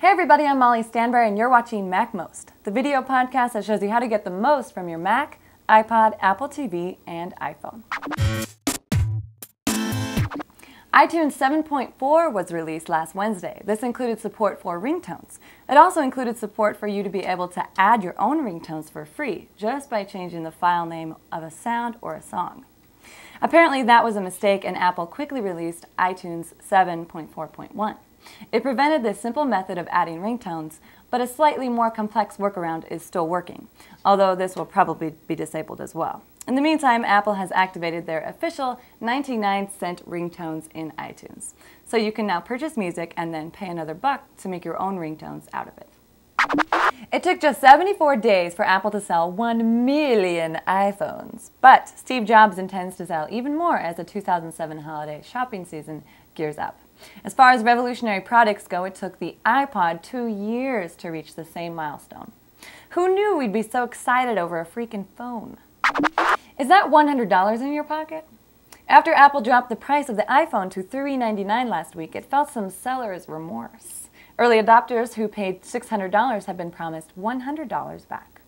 Hey everybody, I'm Molly Stanbury and you're watching MacMost, the video podcast that shows you how to get the most from your Mac, iPod, Apple TV, and iPhone. iTunes 7.4 was released last Wednesday. This included support for ringtones. It also included support for you to be able to add your own ringtones for free just by changing the file name of a sound or a song. Apparently that was a mistake and Apple quickly released iTunes 7.4.1. It prevented this simple method of adding ringtones, but a slightly more complex workaround is still working, although this will probably be disabled as well. In the meantime, Apple has activated their official 99 cent ringtones in iTunes. So you can now purchase music and then pay another buck to make your own ringtones out of it. It took just 74 days for Apple to sell 1 million iPhones. But Steve Jobs intends to sell even more as the 2007 holiday shopping season gears up. As far as revolutionary products go, it took the iPod two years to reach the same milestone. Who knew we'd be so excited over a freaking phone? Is that $100 in your pocket? After Apple dropped the price of the iPhone to 399 last week, it felt some seller's remorse. Early adopters who paid $600 have been promised $100 back.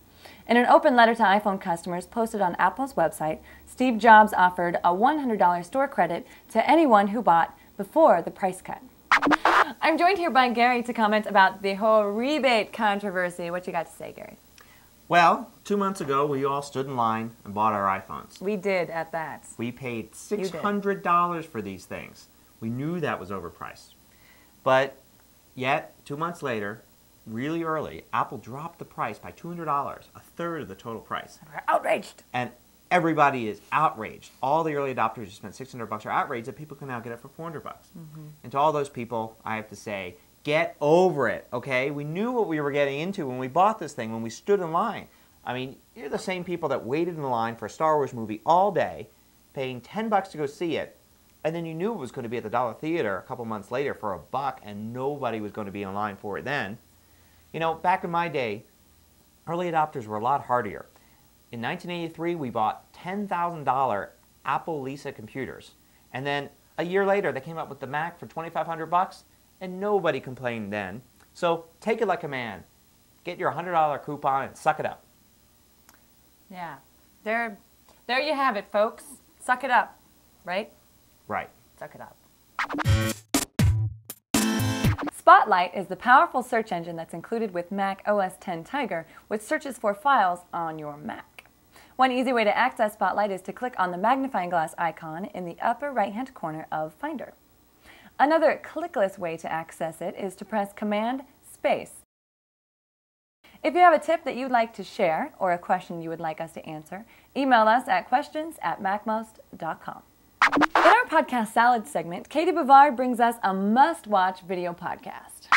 In an open letter to iPhone customers posted on Apple's website, Steve Jobs offered a $100 store credit to anyone who bought before the price cut. I'm joined here by Gary to comment about the whole rebate controversy. What you got to say, Gary? Well, two months ago, we all stood in line and bought our iPhones. We did at that. We paid $600 for these things. We knew that was overpriced. But yet, two months later, really early, Apple dropped the price by $200, a third of the total price. We're outraged. And everybody is outraged. All the early adopters who spent 600 bucks are outraged that people can now get it for 400 bucks. Mm-hmm. And to all those people, I have to say, get over it, okay? We knew what we were getting into when we bought this thing, when we stood in line. I mean, you're the same people that waited in line for a Star Wars movie all day, paying 10 bucks to go see it, and then you knew it was going to be at the Dollar Theater a couple months later for a buck, and nobody was going to be in line for it then. You know, back in my day, early adopters were a lot hardier. In 1983, we bought $10,000 Apple Lisa computers. And then a year later, they came up with the Mac for 2500 bucks, and nobody complained then. So take it like a man. Get your $100 coupon and suck it up. Yeah. There, there you have it, folks. Suck it up, right? Right. Suck it up. Spotlight is the powerful search engine that's included with Mac OS X Tiger, which searches for files on your Mac. One easy way to access Spotlight is to click on the magnifying glass icon in the upper right-hand corner of Finder. Another clickless way to access it is to press Command Space. If you have a tip that you'd like to share or a question you would like us to answer, email us at questions at macmost.com. In our podcast salad segment, Katie Bavard brings us a must-watch video podcast.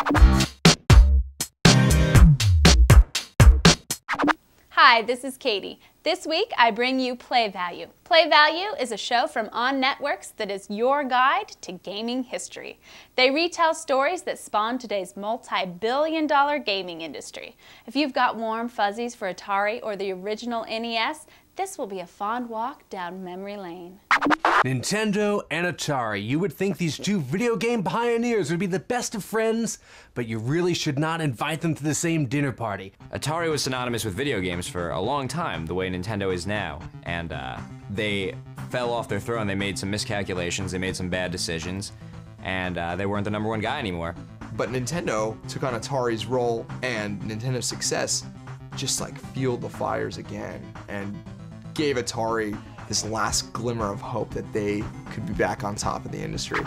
Hi, this is Katie. This week I bring you Play Value. Play Value is a show from On Networks that is your guide to gaming history. They retell stories that spawned today's multi billion dollar gaming industry. If you've got warm fuzzies for Atari or the original NES, this will be a fond walk down memory lane. Nintendo and Atari. You would think these two video game pioneers would be the best of friends, but you really should not invite them to the same dinner party. Atari was synonymous with video games for a long time, the way Nintendo is now. And uh, they fell off their throne, they made some miscalculations, they made some bad decisions, and uh, they weren't the number one guy anymore. But Nintendo took on Atari's role, and Nintendo's success just like fueled the fires again. And gave Atari this last glimmer of hope that they could be back on top of the industry.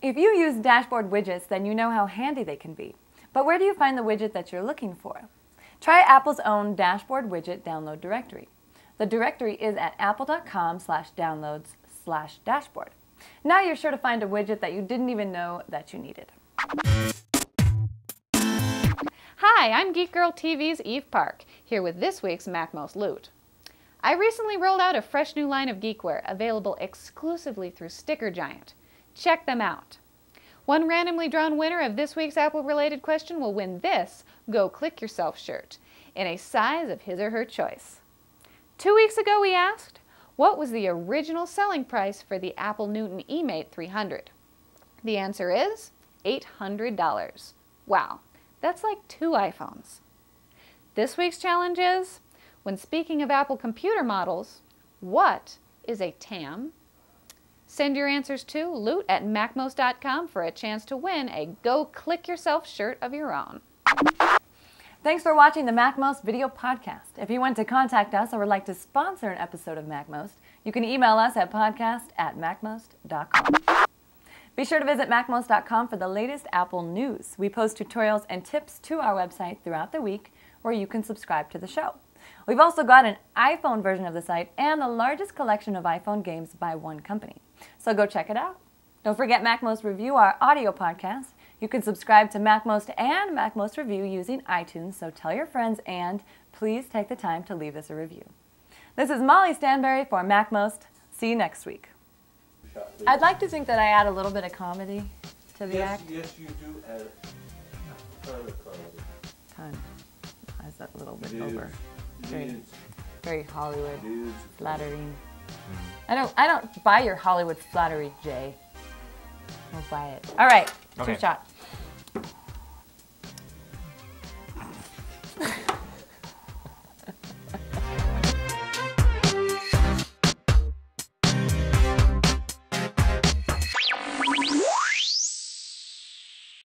If you use dashboard widgets, then you know how handy they can be. But where do you find the widget that you're looking for? Try Apple's own dashboard widget download directory. The directory is at apple.com slash downloads slash dashboard. Now you're sure to find a widget that you didn't even know that you needed. Hi, I'm Geek Girl TV's Eve Park, here with this week's MacMost Loot. I recently rolled out a fresh new line of geekware available exclusively through StickerGiant. Check them out. One randomly drawn winner of this week's Apple-related question will win this Go Click Yourself shirt in a size of his or her choice. Two weeks ago we asked, What was the original selling price for the Apple Newton eMate 300? The answer is $800. Wow, that's like two iPhones. This week's challenge is when speaking of Apple computer models, what is a TAM? Send your answers to loot at macmost.com for a chance to win a Go Click Yourself shirt of your own. Thanks for watching the MacMost video podcast. If you want to contact us or would like to sponsor an episode of MacMost, you can email us at podcast at macmost.com. Be sure to visit macmost.com for the latest Apple news. We post tutorials and tips to our website throughout the week where you can subscribe to the show. We've also got an iPhone version of the site and the largest collection of iPhone games by one company. So go check it out. Don't forget MacMost Review, our audio podcast. You can subscribe to MacMost and MacMost Review using iTunes, so tell your friends and please take the time to leave us a review. This is Molly Stanberry for MacMost. See you next week. I'd like to think that I add a little bit of comedy to the Yes, act. yes, you do add a ton of comedy. Ton. Why is that a little bit It is. over? It Very, very Hollywood It is. flattering. Mm-hmm. I don't. I don't buy your Hollywood flattery, Jay. Don't buy it. All right, Okay. two shot.